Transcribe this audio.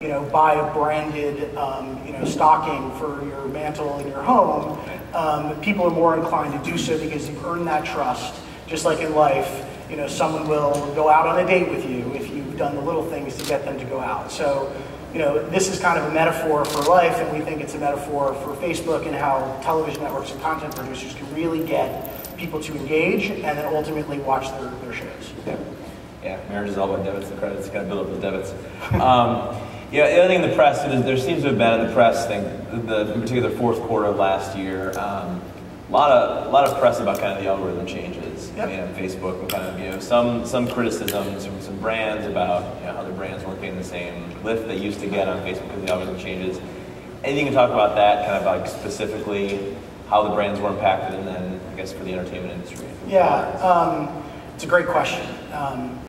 you know, buy a branded, um, you know, stocking for your mantle in your home, um, people are more inclined to do so because you've earned that trust. Just like in life, you know, someone will go out on a date with you if you've done the little things to get them to go out. So, you know, this is kind of a metaphor for life, and we think it's a metaphor for Facebook and how television networks and content producers can really get people to engage and then ultimately watch their, their shows. Yeah. yeah, marriage is all about debits and credits. You Got to build up the debits. Um, yeah, the other thing in the press, there seems to have been in the press thing, the, in particular, fourth quarter of last year. Um, a lot of a lot of press about kind of the algorithm changes yep. know, Facebook and kind of you know some some criticisms from some brands about you know, how their brands weren't getting the same lift they used to get on Facebook because the algorithm changes. Anything you can talk about that, kind of like specifically how the brands were impacted, and then I guess for the entertainment industry. Yeah, um, it's a great question. Um,